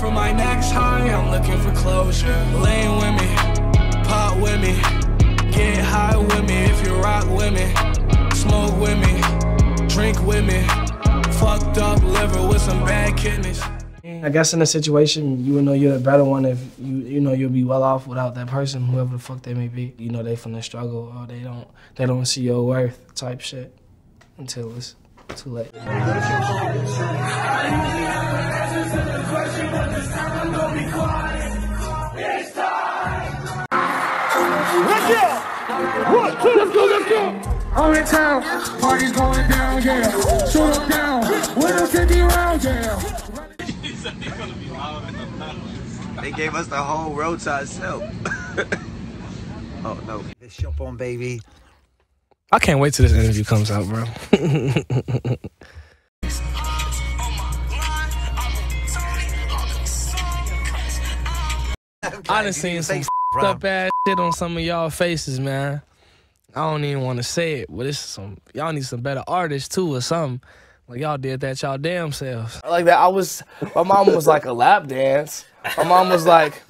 for my next high, I'm looking for closure. Lean with me, pop with me, get high with me if you rock with me, smoke with me, drink with me. Fucked up liver with some bad kidneys. I guess in a situation, you would know you're the better one if you you know you'll be well off without that person, whoever the fuck they may be. You know they from the struggle or they don't they don't see your worth type shit until it's too late. Let's go, let's go. I'm in town, party's going down, yeah. Shoot up down, with a 50 round, yeah. They gave us the whole road to ourselves. oh no. This shop on baby. I can't wait till this interview comes out, bro. I done seen some f***ed up ass shit on some of y'all faces, man. I don't even want to say it, but it's some y'all need some better artists too or something. Like y'all did that y'all damn selves. Like that, I was. My mom was like a lap dance. My mom was like,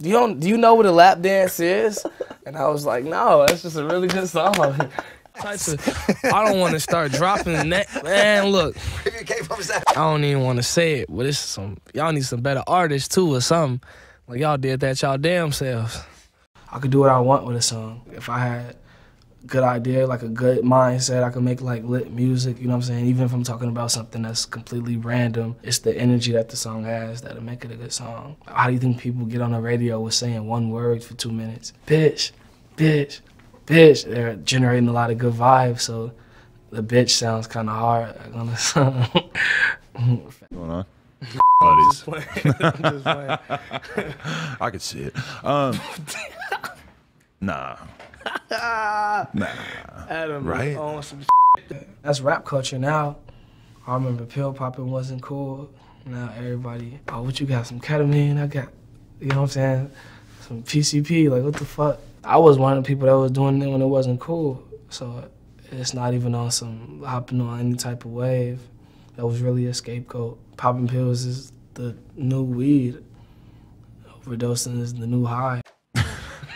"Do you don't, do you know what a lap dance is?" And I was like, "No, that's just a really good song." Of- I don't want to start dropping that. Man, look, I don't even want to say it, but it's some y'all need some better artists too or something. Like y'all did that y'all damn selves. I could do what I want with a song. If I had a good idea, like a good mindset, I could make like lit music, you know what I'm saying? Even if I'm talking about something that's completely random, it's the energy that the song has that'll make it a good song. How do you think people get on the radio with saying one word for two minutes? Bitch, bitch, bitch. They're generating a lot of good vibes, so the bitch sounds kind of hard on the song. going on? Buddies. playing. I'm just playing. I could see it. Um, nah. Nah. Adam Right? on some That's rap culture now. I remember pill popping wasn't cool. Now everybody, oh, what you got? Some ketamine? I got, you know what I'm saying? Some PCP. Like, what the fuck? I was one of the people that was doing it when it wasn't cool. So it's not even on some hopping on any type of wave. That was really a scapegoat. Popping pills is the new weed. Overdosing is the new high.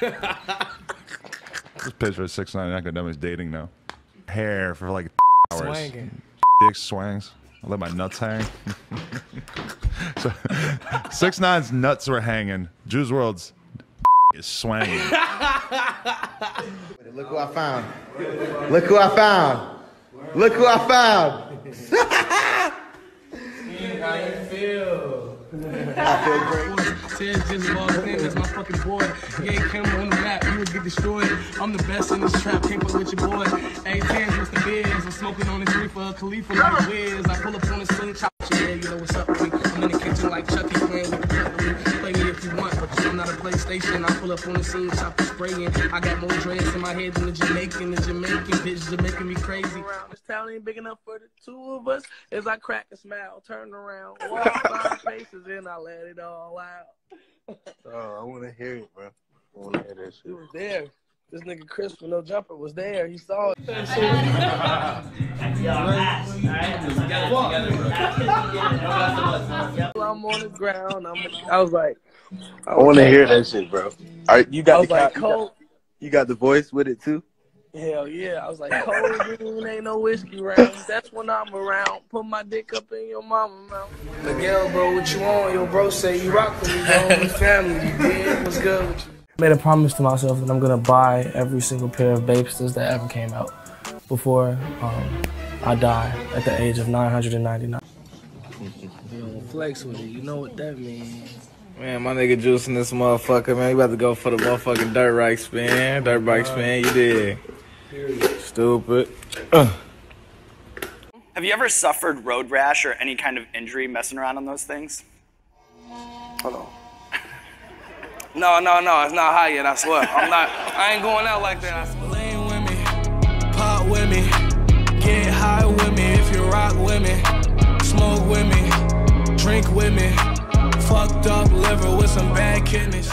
This picture of six nine academics dating now. Hair for like hours. Swanging. Dick swangs. I let my nuts hang. so, six nine's nuts were hanging. Juice WRLD's is swanging. Look who I found. Look who I found. Look who I found. I feel great. Says just walked in, that's my fucking boy. He ain't came on the map, you would get destroyed. I'm the best in this trap, can't with your boy. Hey, Tans, the biz? I'm smoking on this reefer, Khalifa like Wiz. I pull up on the swing, chop your you know what's up. I'm in the kitchen like Chucky I'm not a PlayStation. I pull up on the scene, chop the spraying. I got more dreads in my head than the Jamaican. The Jamaican bitches are making me crazy. This town ain't big enough for the two of us. As I crack a smile, turn around, walk five faces, and I let it all out. Oh, I want to hear it, bro. I want to hear that He shit. was there. This nigga Chris with no jumper was there. He saw it. I'm on the ground. I'm, I was like, I want to hear that shit, bro. All right, you I got was the like, co- you got- you got the voice with it too. Hell yeah. I was like, cold dude, ain't no whiskey round. That's when I'm around. Put my dick up in your mama mouth. Miguel, bro, what you on? Your bro say you rock with me, bro. We family. You did? What's good with you? Made a promise to myself that I'm gonna buy every single pair of Bapestas that ever came out before um, I die at the age of 999. You don't flex with it. You know what that means. Man, my nigga juicing this motherfucker, man. You about to go for the motherfucking dirt bike spin. Dirt bike spin, you did. Stupid. Have you ever suffered road rash or any kind of injury messing around on those things? Hold on. No, no, no, it's not high yet, I swear. I'm not, I ain't going out like that, I swear. Lean with me, pop with me, get high with me if you rock with me, smoke with me, drink with me, fucked up liver with some bad kidneys.